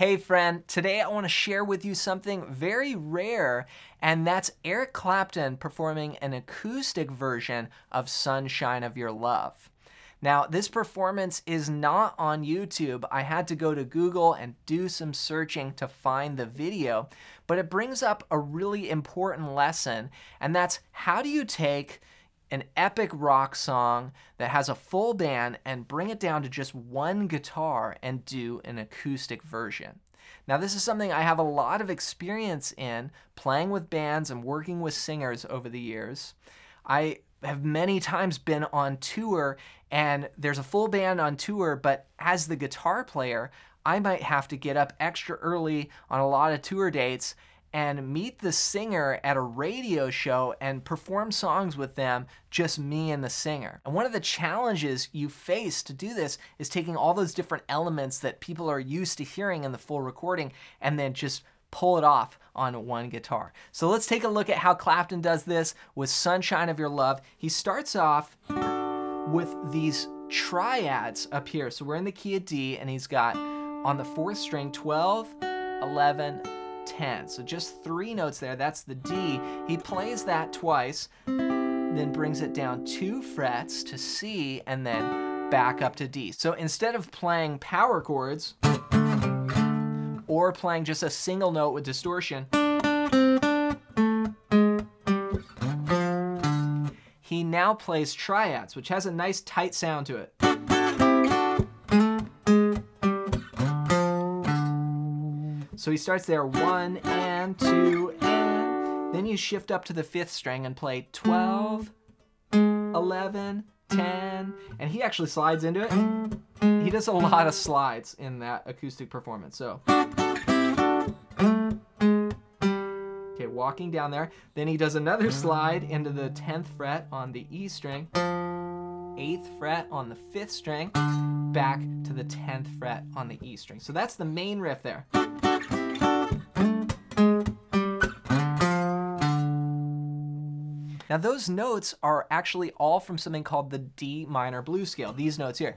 Hey friend, today I want to share with you something very rare, and that's Eric Clapton performing an acoustic version of Sunshine of Your Love. Now, this performance is not on YouTube. I had to go to Google and do some searching to find the video, but it brings up a really important lesson, and that's how do you take an epic rock song that has a full band and bring it down to just one guitar and do an acoustic version. Now, this is something I have a lot of experience in playing with bands and working with singers over the years. I have many times been on tour and there's a full band on tour, but as the guitar player, I might have to get up extra early on a lot of tour dates and meet the singer at a radio show and perform songs with them, just me and the singer. And one of the challenges you face to do this is taking all those different elements that people are used to hearing in the full recording and then just pull it off on one guitar. So let's take a look at how Clapton does this with Sunshine of Your Love. He starts off with these triads up here. So we're in the key of D and he's got on the fourth string 12, 11, 10. So just three notes there. That's the D. He plays that twice, then brings it down two frets to C, and then back up to D. So instead of playing power chords, or playing just a single note with distortion, he now plays triads, which has a nice tight sound to it. So he starts there, one and two and, then you shift up to the fifth string and play 12, 11, 10, and he actually slides into it. He does a lot of slides in that acoustic performance, so. Okay, walking down there. Then he does another slide into the 10th fret on the E string, 8th fret on the 5th string, back to the 10th fret on the E string. So that's the main riff there. Now those notes are actually all from something called the D minor blues scale, these notes here.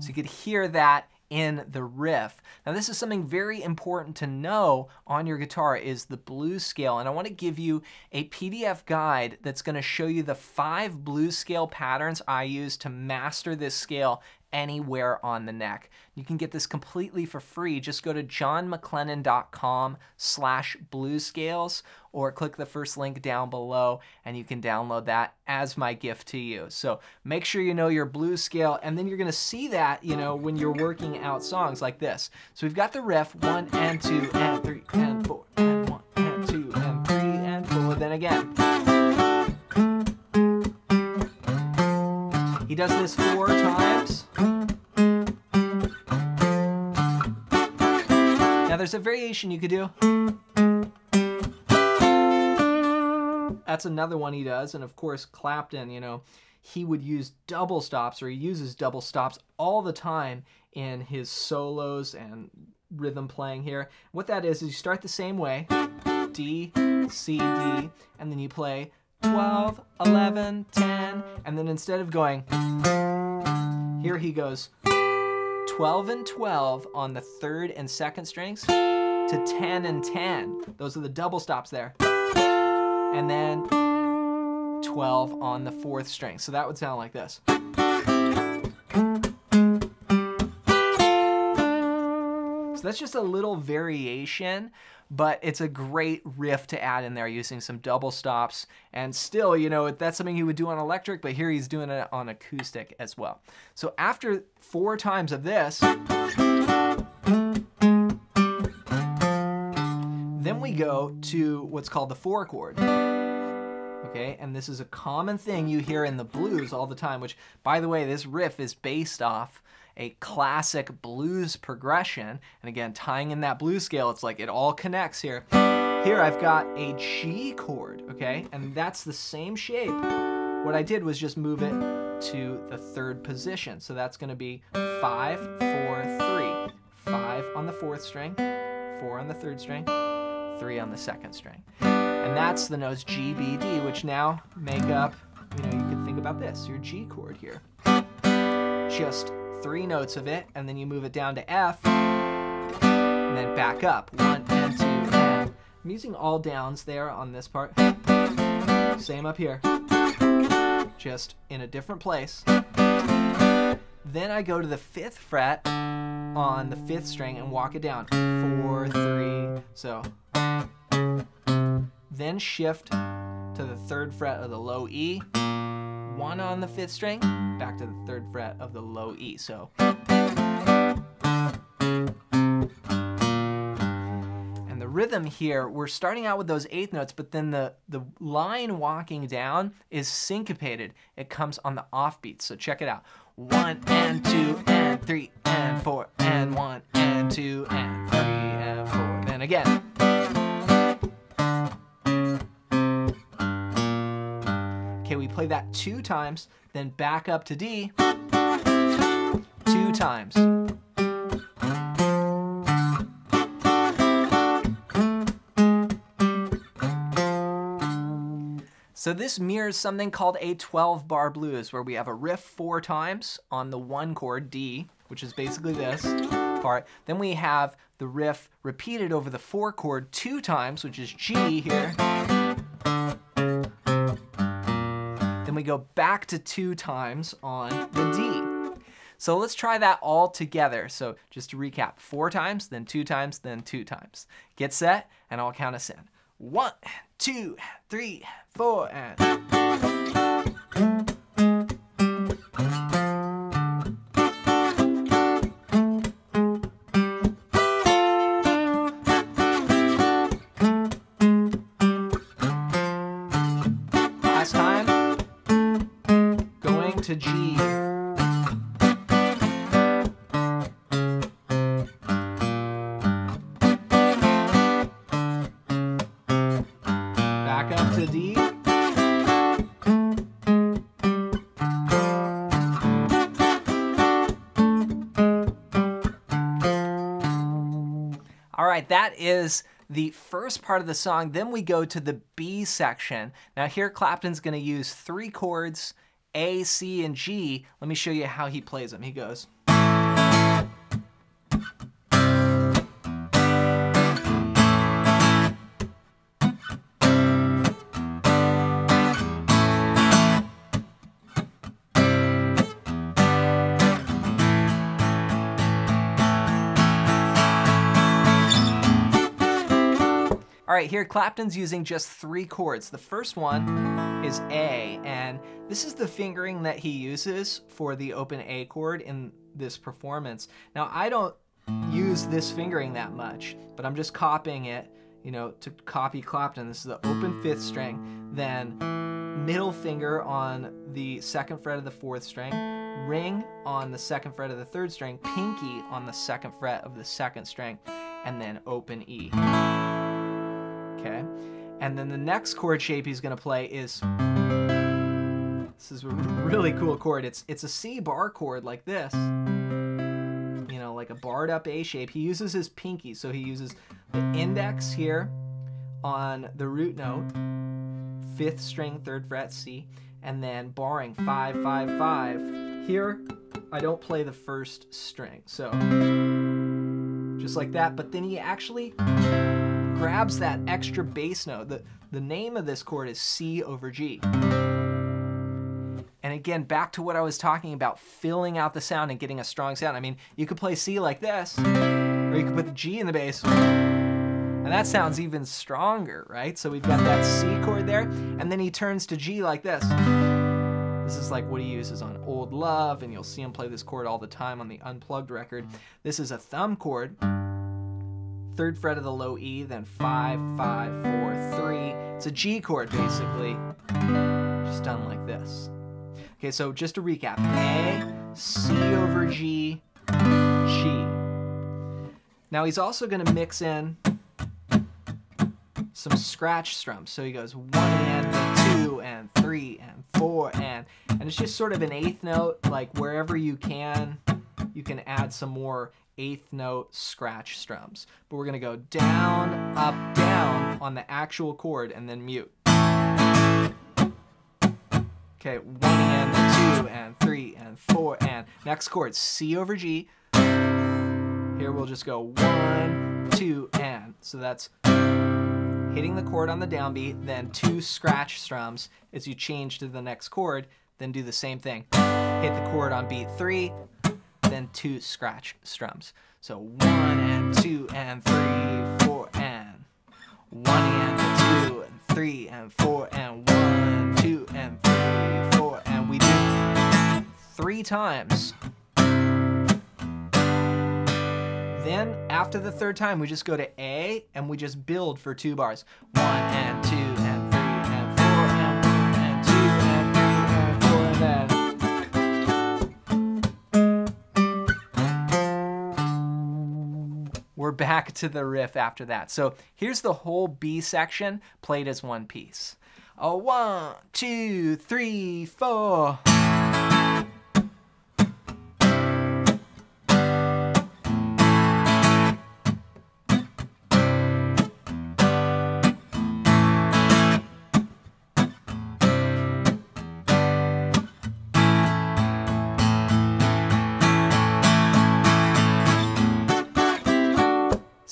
So you could hear that in the riff. Now this is something very important to know on your guitar is the blues scale and I want to give you a PDF guide that's going to show you the five blues scale patterns I use to master this scale anywhere on the neck. You can get this completely for free. Just go to jonmaclennan.com slash bluescales or click the first link down below and you can download that as my gift to you. So make sure you know your blues scale and then you're gonna see that, you know, when you're working out songs like this. So we've got the riff, one and two and three and four and one and two and three and four, then again. He does this four times. There's a variation you could do. That's another one he does. And of course, Clapton, you know, he would use double stops or he uses double stops all the time in his solos and rhythm playing here. What that is, is you start the same way, D, C, D, and then you play 12, 11, 10, and then instead of going, here he goes 12 and 12 on the third and second strings to 10 and 10. Those are the double stops there. And then 12 on the fourth string. So that would sound like this. So that's just a little variation, but it's a great riff to add in there using some double stops. And still, you know, that's something he would do on electric, but here he's doing it on acoustic as well. So after four times of this, then we go to what's called the four chord. Okay, and this is a common thing you hear in the blues all the time, which, by the way, this riff is based off a classic blues progression. And again, tying in that blues scale, it's like it all connects here. Here I've got a G chord, okay? And that's the same shape. What I did was just move it to the third position. So that's gonna be five, four, three. Five on the fourth string, four on the third string, three on the second string. And that's the notes G, B, D, which now make up, you know, you could think about this, your G chord here. just three notes of it, and then you move it down to F, and then back up. One and two and. I'm using all downs there on this part. Same up here. Just in a different place. Then I go to the fifth fret on the fifth string and walk it down. Four, three, so. Then shift to the third fret of the low E, one on the fifth string, back to the third fret of the low E. So. And the rhythm here, we're starting out with those eighth notes, but then the, the line walking down is syncopated. It comes on the offbeat. So check it out. One and two and three and four and one and two and three and four. Then again. Play that two times, then back up to D two times. So this mirrors something called a 12 bar blues where we have a riff four times on the one chord D, which is basically this part. Then we have the riff repeated over the four chord two times, which is G here. We go back to two times on the D. So let's try that all together. So just to recap, four times, then two times, then two times. Get set, and I'll count us in. One, two, three, four, and. That is the first part of the song. Then we go to the B section. Now here Clapton's going to use three chords, A, C, and G. Let me show you how he plays them. He goes. All right, here Clapton's using just three chords. The first one is A, and this is the fingering that he uses for the open A chord in this performance. Now, I don't use this fingering that much, but I'm just copying it, you know, to copy Clapton. This is the open fifth string, then middle finger on the second fret of the fourth string, ring on the second fret of the third string, pinky on the second fret of the second string, and then open E okay? And then the next chord shape he's gonna play is, this is a really cool chord. It's, it's a C bar chord like this, you know, like a barred up A shape. He uses his pinky, so he uses the index here on the root note, fifth string, third fret C, and then barring five, five, five. Here, I don't play the first string, so just like that, but then he actually grabs that extra bass note. The, the name of this chord is C over G. And again, back to what I was talking about, filling out the sound and getting a strong sound. I mean, you could play C like this, or you could put the G in the bass, and that sounds even stronger, right? So we've got that C chord there, and then he turns to G like this. This is like what he uses on Old Love, and you'll see him play this chord all the time on the Unplugged record. This is a thumb chord third fret of the low E, then five, five, four, three. It's a G chord basically, just done like this. Okay, so just to recap, A, C over G, G. Now he's also gonna mix in some scratch strums. So he goes one and two and three and four and, and it's just sort of an eighth note, like wherever you can, you can add some more eighth note scratch strums. But we're gonna go down, up, down on the actual chord and then mute. Okay, one and two and three and four and next chord C over G. Here we'll just go one, two, and. So that's hitting the chord on the downbeat, then two scratch strums as you change to the next chord, then do the same thing. Hit the chord on beat three, then two scratch strums. So one and two and three, four and one and two and three and four and one, two and three, four, and we do three times. Then after the third time, we just go to A and we just build for two bars. One and two and and we're back to the riff after that. So here's the whole B section played as one piece. A one, two, three, four.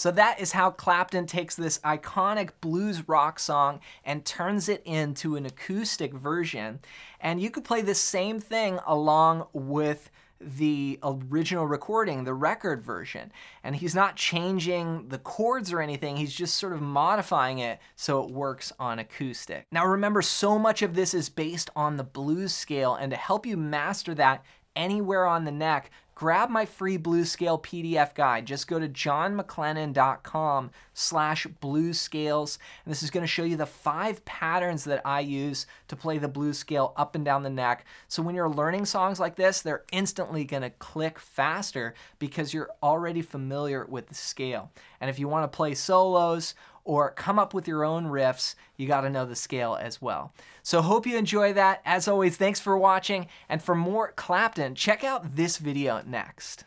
So that is how Clapton takes this iconic blues rock song and turns it into an acoustic version. And you could play the same thing along with the original recording, the record version. And he's not changing the chords or anything, he's just sort of modifying it so it works on acoustic. Now remember, so much of this is based on the blues scale, and to help you master that anywhere on the neck, grab my free blues scale PDF guide. Just go to jonmaclennan.com slash blues scales. And this is going to show you the five patterns that I use to play the blues scale up and down the neck. So when you're learning songs like this, they're instantly going to click faster because you're already familiar with the scale. And if you want to play solos or come up with your own riffs, you got to know the scale as well. So hope you enjoy that. As always, thanks for watching. And for more Clapton, check out this video next.